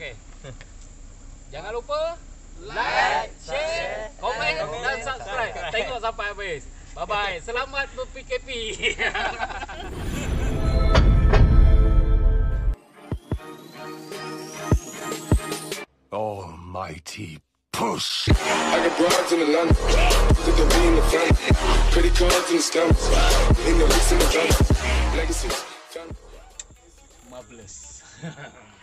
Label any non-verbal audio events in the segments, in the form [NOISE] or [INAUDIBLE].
Okey. Jangan lupa like, share, komen dan subscribe. Tengok sampai habis. Bye bye. Selamat ber-PKP. [LAUGHS] Almighty push. I got broads in the London, the V in the credit cards in the in the in the legacies, family. Marvelous. [LAUGHS]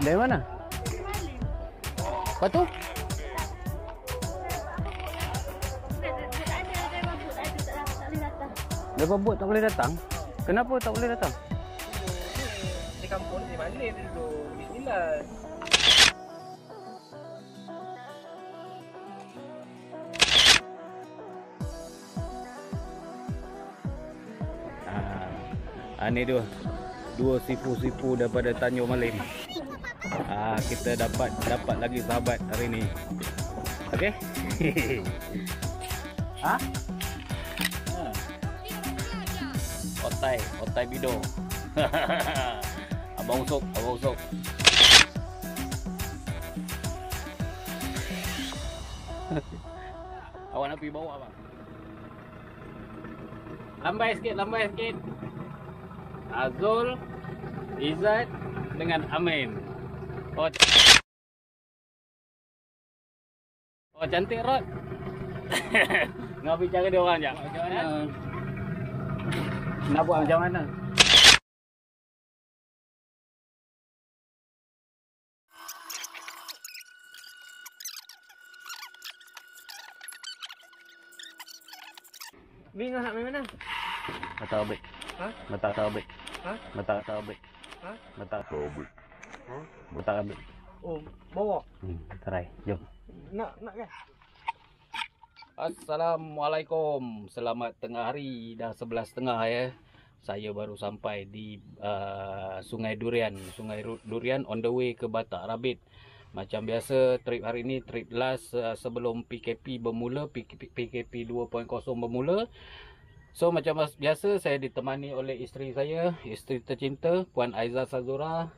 Dari mana? Lepas tu? Lepas buat tak boleh datang? Kenapa tak boleh datang? Di kampung di mana dia duduk? Bismillah. Ni dua. Dua sipu-sipu daripada Tanjung Malim. Ah, kita dapat dapat lagi sahabat hari ni. Okey? [LAUGHS] ha? Ah. Otai, otai bido. [LAUGHS] abang usuk, abang usuk. [LAUGHS] Awak nak pergi bawa abang? Lambai sikit, lambai sikit. Azul, Izzat dengan Amin. Oh, oh cantik Rod. [LAUGHS] Ngau bicara dia orang je. Macam mana? Nak buat macam mana? Bing nak main mana? Mata abik. Ha? Mata abik. Ha? Mata abik. Ha? Mata abik. Mata abik. Oh, bawa. Hmm, try. Jom. Nak nak kan? Assalamualaikum. Selamat tengah hari. Dah 11.30 ya. Saya baru sampai di uh, Sungai Durian. Sungai Durian on the way ke Batak Rabit. Macam biasa trip hari ni trip last uh, sebelum PKP bermula, PKP, PKP 2.0 bermula. So macam biasa saya ditemani oleh isteri saya, isteri tercinta Puan Aiza Sazura.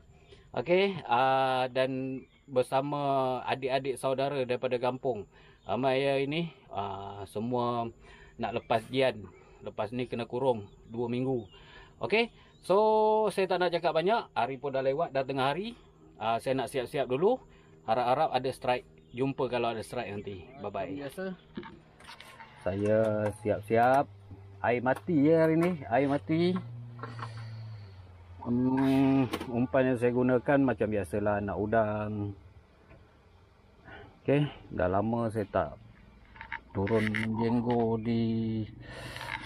Okey, uh, dan bersama adik-adik saudara daripada kampung. Ramai ya ini uh, semua nak lepas jian. Lepas ni kena kurung 2 minggu. Okey. So saya tak nak cakap banyak. Hari pun dah lewat dah tengah hari. Uh, saya nak siap-siap dulu. Harap-harap ada strike. Jumpa kalau ada strike nanti. Bye bye. Biasa. Saya siap-siap. Air mati ya hari ni. Air mati. Hmm, umpan yang saya gunakan macam biasalah nak udang. Okey, dah lama saya tak turun menjenggo di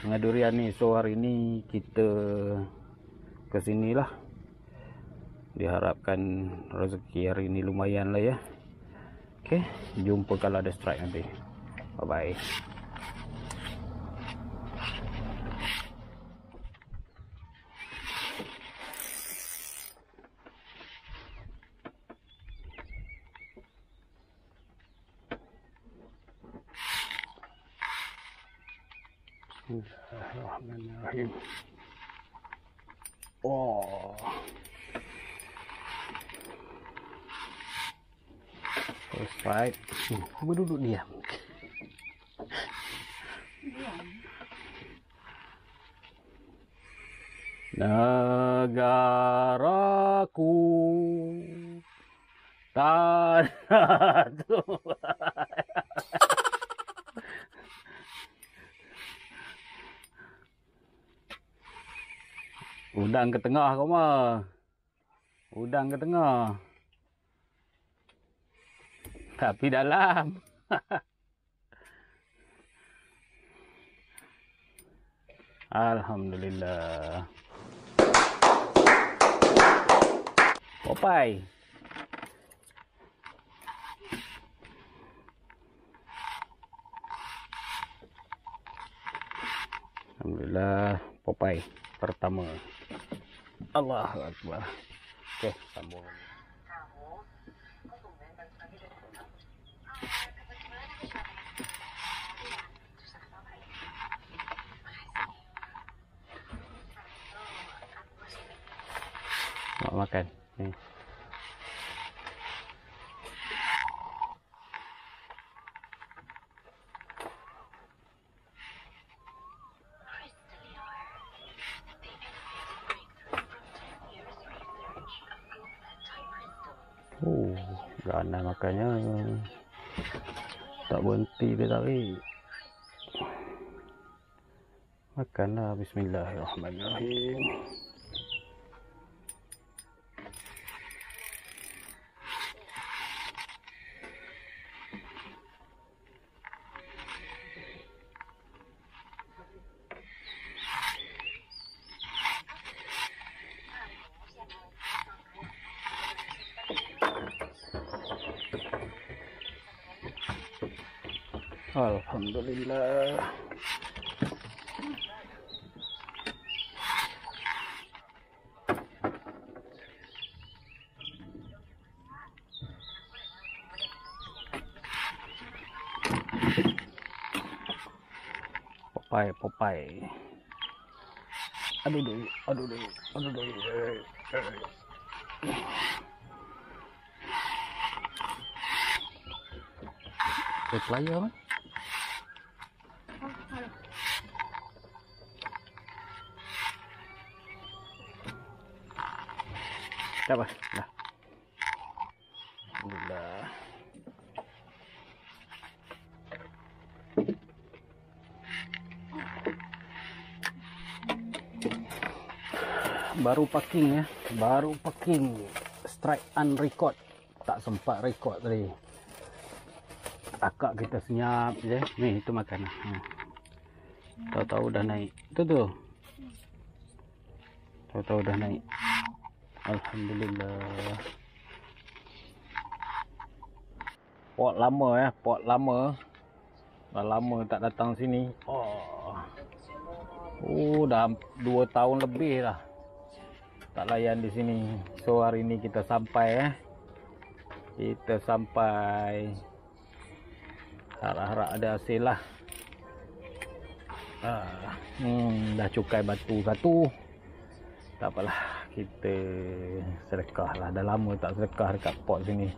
Sungai Durian ni. So hari ni kita ke sini lah. Diharapkan rezeki hari ni lumayan lah ya. Okey, jumpa kalau ada strike nanti. Bye bye. Bismillahirrahmanirrahim. Oh. First strike. Cuba duduk diam. Negaraku tanah [LAUGHS] Tuhan. Udang ke tengah kau mah. Udang ke tengah. Tapi dalam. [LAUGHS] Alhamdulillah. Popeye. Alhamdulillah Popeye pertama. Allahu Akbar. Okey, sambung. makan ni. Oh, ganas makannya. Tak berhenti dia tarik. Makanlah bismillahirrahmanirrahim. Alhamdulillah. Popeye, Popeye. Aduh, aduh, aduh, aduh, aduh, aduh, aduh, Tak apa, dah. Alhamdulillah. Baru parking ya, baru parking. Strike unrecord. Tak sempat record tadi. Akak kita senyap je. Ni itu makan. Ha. Tahu-tahu dah naik. Tu tu. Tahu-tahu dah naik. Alhamdulillah. Pot lama ya, pot lama. Dah lama tak datang sini. Oh. Oh, dah 2 tahun lebih lah. Tak layan di sini. So hari ni kita sampai eh. Kita sampai. Harap-harap ada hasil lah. Ah, hmm, dah cukai batu satu. Tak apalah. Kita sedekah lah. Dah lama tak sedekah dekat pot sini.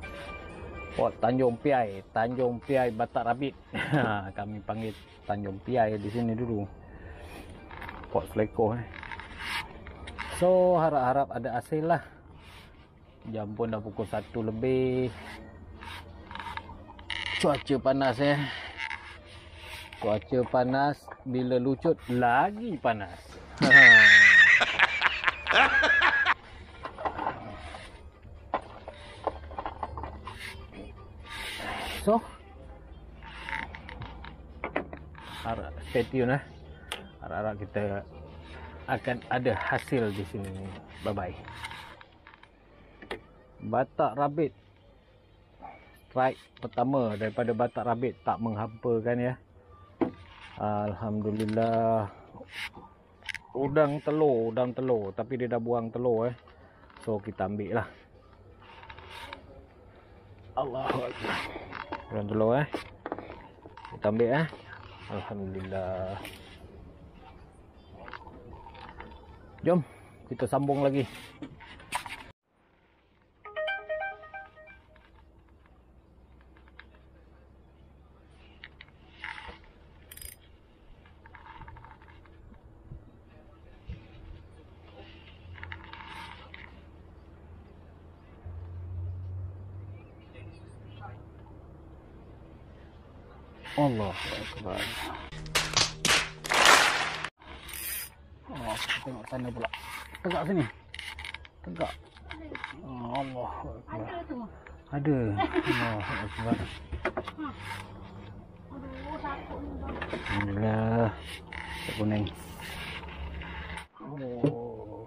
Pot Tanjung Piai. Tanjung Piai Batak Rabit. [LAUGHS] Kami panggil Tanjung Piai di sini dulu. Pot selekoh eh. So harap-harap ada hasil lah. Jam pun dah pukul 1 lebih. Cuaca panas eh. Cuaca panas bila lucut lagi panas. [LAUGHS] so harap stay tune eh. Harap-harap kita akan ada hasil di sini. Bye bye. Batak Rabbit strike pertama daripada Batak Rabbit tak menghampakan ya. Alhamdulillah. Udang telur, udang telur tapi dia dah buang telur eh. So kita ambil lah. Allahu Akbar. Udang telur eh. Kita ambil eh. Alhamdulillah. Jom kita sambung lagi. Allah Akbar. Ada. Allah Akbar. Alhamdulillah. Tak kuning. Oh.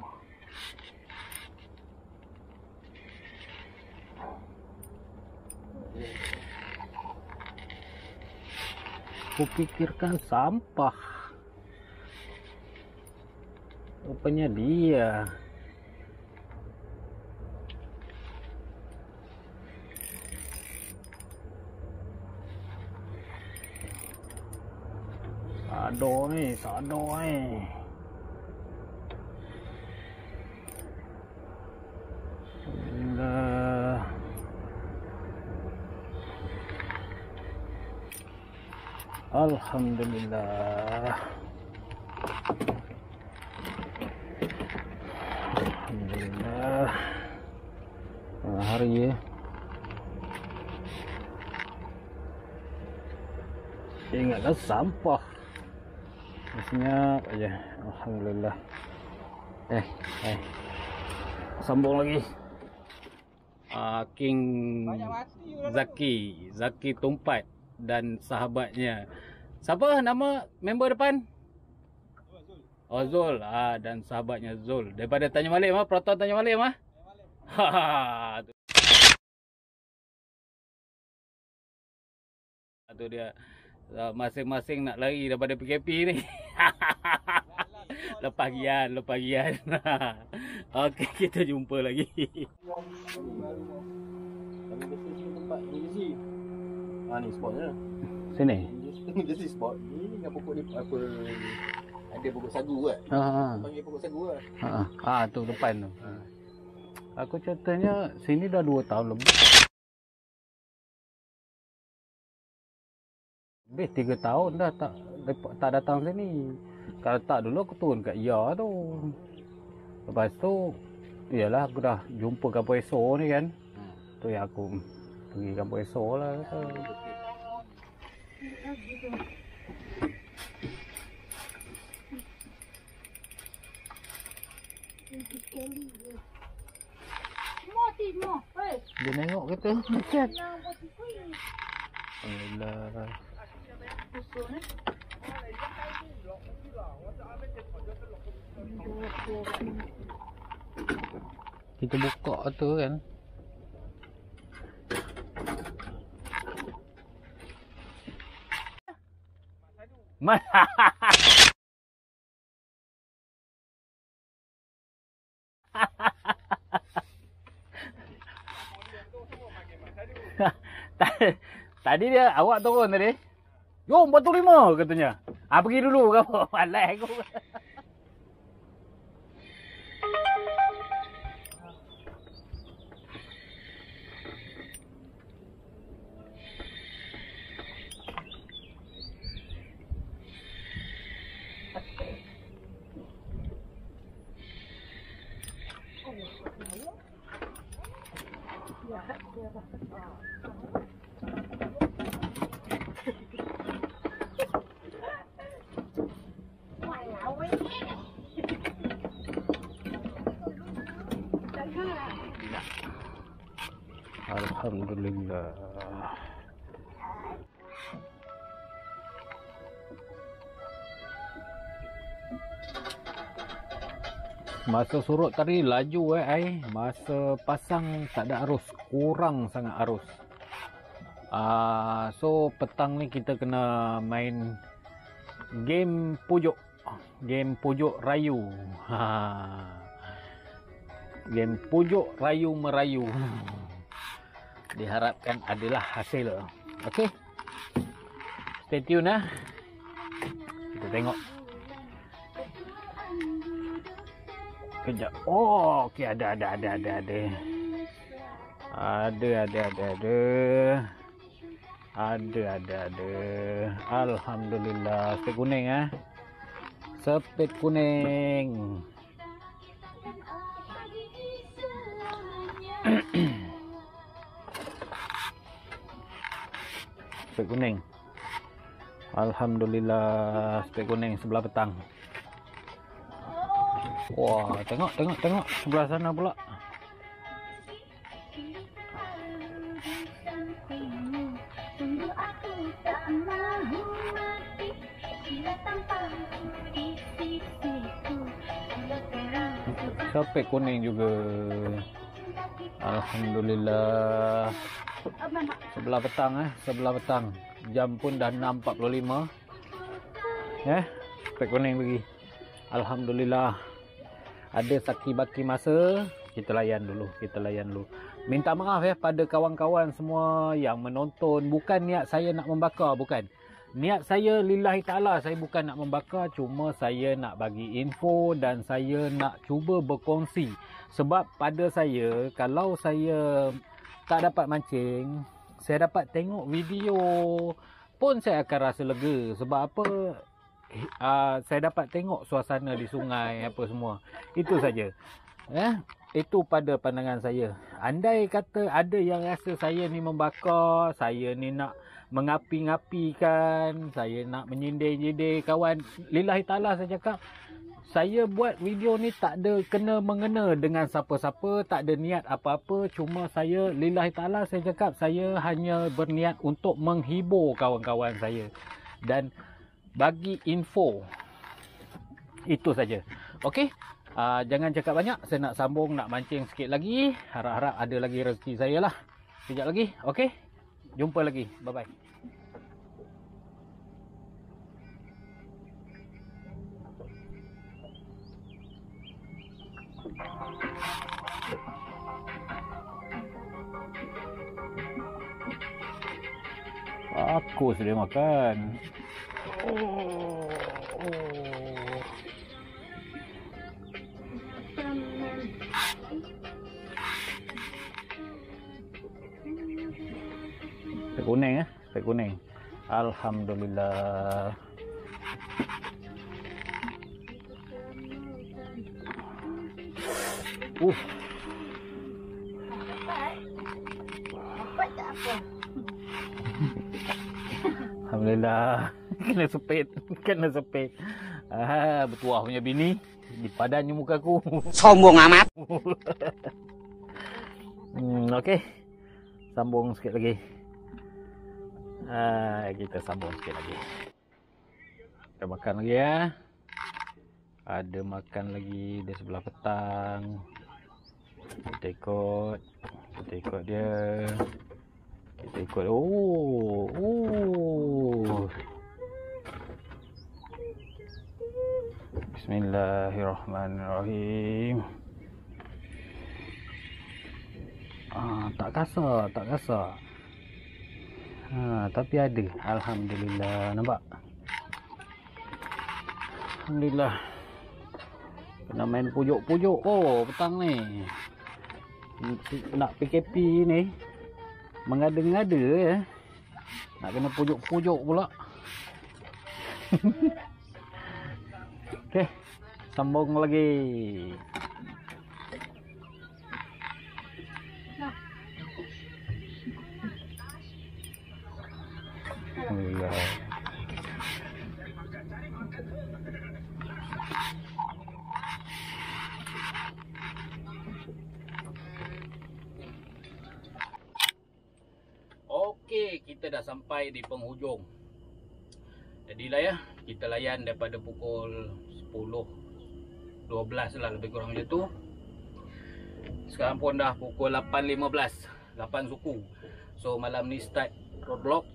Kupikirkan sampah. Rupanya dia. sado ni, sado ni. Alhamdulillah. Alhamdulillah. Ah, hari ni. Saya ingatlah sampah. Senyap aja. Alhamdulillah. Eh, eh. Sambung lagi. Uh, King Zaki, Zaki Tumpat dan sahabatnya. Siapa nama member depan? Oh Zul ah dan sahabatnya Zul. Daripada Tanya Malik mah, Proton Tanya Malik mah. Ha. Tu dia masing-masing nak lari daripada PKP ni. [LAUGHS] lepas gian, lepas gian. [LAUGHS] Okey, kita jumpa lagi. Ha ni spotnya. Sini. Ni jadi spot. Ni dengan pokok ni apa ada pokok sagu kan? Ha ha. Panggil pokok sagu kan? Ha ha. Ah tu depan tu. Ha. Aku contohnya sini dah 2 tahun lebih. Lebih 3 tahun dah tak tak datang sini. Kalau tak dulu aku turun kat Ya tu. Lepas tu Yalah aku dah jumpa Kampung Esok ni kan. Tu yang aku pergi Kampung Esok lah. kata. Dia tengok kata macam. Alhamdulillah. Kita buka tu kan. Mana? [LAUGHS] Tadi dia awak turun tadi. Jom batu lima katanya. Ah pergi dulu kamu. [LAUGHS] Alai aku. Alhamdulillah. Masa surut tadi laju eh air. Masa pasang tak ada arus. Kurang sangat arus. Ah, so petang ni kita kena main game pujuk. Game pujuk rayu. [LAUGHS] Ha. Game pujuk rayu merayu. [LAUGHS] Diharapkan adalah hasil. Okey. Stay tune lah. Kita tengok. Kejap. Oh, okey ada ada ada ada ada. Ada ada ada ada. Ada ada ada. Alhamdulillah. Sepit kuning ah. Sepit kuning. Sepit kuning. Alhamdulillah sepit kuning sebelah petang. Wah, tengok tengok tengok sebelah sana pula. Sepit kuning juga. Alhamdulillah. Sebelah petang eh, sebelah petang. Jam pun dah 6.45. Eh, sepit kuning pergi. Alhamdulillah. Ada saki baki masa, kita layan dulu, kita layan dulu. Minta maaf ya pada kawan-kawan semua yang menonton. Bukan niat saya nak membakar, bukan. Niat saya lillahi ta'ala saya bukan nak membakar cuma saya nak bagi info dan saya nak cuba berkongsi. Sebab pada saya kalau saya tak dapat mancing, saya dapat tengok video pun saya akan rasa lega. Sebab apa? Uh, saya dapat tengok suasana di sungai apa semua. Itu saja. Eh, itu pada pandangan saya. Andai kata ada yang rasa saya ni membakar, saya ni nak mengapi-ngapikan, saya nak menyindir-nyindir kawan. Lillahi ta'ala saya cakap, saya buat video ni tak ada kena mengena dengan siapa-siapa, tak ada niat apa-apa. Cuma saya, lillahi ta'ala saya cakap, saya hanya berniat untuk menghibur kawan-kawan saya. Dan bagi info. Itu saja. Okey. Uh, jangan cakap banyak. Saya nak sambung, nak mancing sikit lagi. Harap-harap ada lagi rezeki saya lah. Sekejap lagi. Okey. Jumpa lagi. Bye-bye. Aku sudah makan. Oh. Spek kuning eh, spek kuning. Alhamdulillah. Uh, Kena sepit. [LAUGHS] Kena sepit. Ah, bertuah punya bini. Di padannya muka aku. [LAUGHS] Sombong amat. Hmm, okey. Sambung sikit lagi. Ah, kita sambung sikit lagi. Kita makan lagi ya. Ada makan lagi di sebelah petang. Kita ikut. Kita ikut dia. Kita ikut. Oh, oh. Bismillahirrahmanirrahim. Ah, tak kasar, tak kasar. Ha, tapi ada. Alhamdulillah. Nampak? Alhamdulillah. Kena main pujuk-pujuk. Oh, petang ni. Nak PKP ni. Mengada-ngada ya. Nak kena pujuk-pujuk pula. [LAUGHS] Sambung lagi. Okey, kita dah sampai di penghujung. Jadilah ya, kita layan daripada pukul 10 12 lah lebih kurang macam tu. Sekarang pun dah pukul 8.15 8 suku. So malam ni start roadblock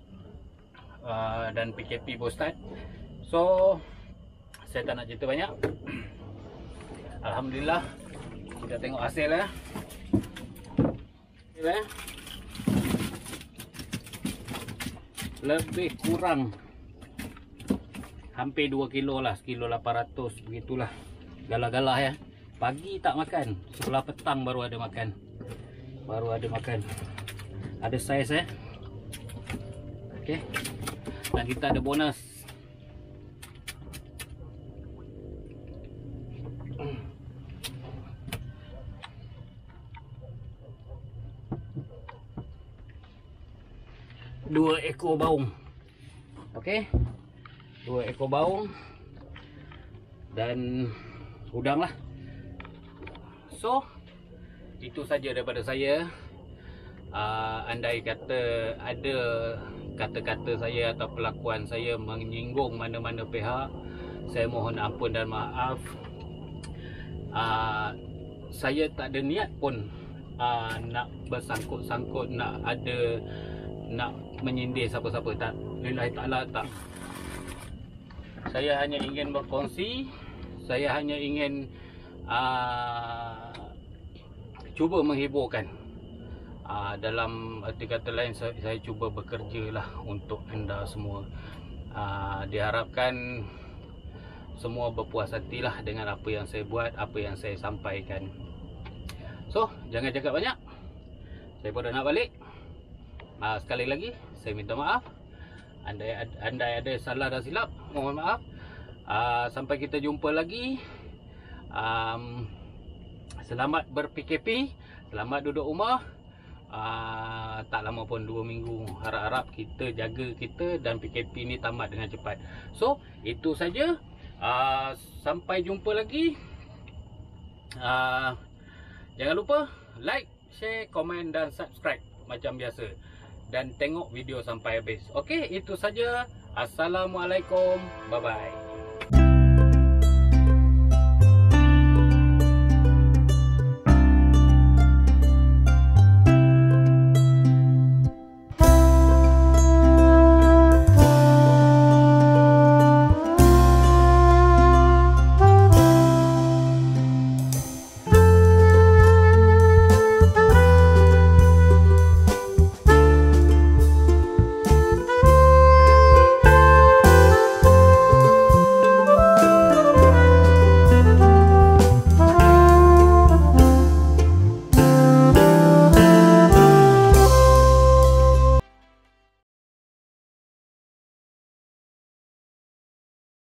uh, Dan PKP pun start. So Saya tak nak cerita banyak. [CLEARS THROAT] Alhamdulillah Kita tengok hasil Hasil ya Lebih kurang Hampir 2 kilo lah Kilo 800 begitulah Galah-galah ya. Pagi tak makan Sebelah petang baru ada makan. Baru ada makan. Ada saiz eh. Okay Dan kita ada bonus. Dua ekor baung. Okay Dua ekor baung. Dan Udang lah. So Itu saja daripada saya. Uh, Andai kata Ada Kata-kata saya Atau pelakuan saya Menyinggung mana-mana pihak Saya mohon ampun dan maaf. Uh, Saya tak ada niat pun uh, Nak bersangkut-sangkut Nak ada Nak menyindir siapa-siapa. Tak Lillahi ta'ala tak. Saya hanya ingin berkongsi Saya hanya ingin uh, cuba menghiburkan. Uh, dalam arti kata lain saya, saya cuba bekerja lah untuk anda semua. Uh, diharapkan semua berpuas hati lah dengan apa yang saya buat apa yang saya sampaikan. So jangan cakap banyak. Saya pun nak balik. Uh, sekali lagi saya minta maaf. Andai, andai ada salah dan silap mohon maaf uh, sampai kita jumpa lagi. Um, selamat ber-PKP, selamat duduk rumah. uh, tak lama pun 2 minggu. Harap-harap kita jaga kita dan PKP ni tamat dengan cepat. So itu saja. Uh, sampai jumpa lagi. Uh, jangan lupa like share komen dan subscribe macam biasa. Dan tengok video sampai habis. Okey itu saja. Assalamualaikum. Bye bye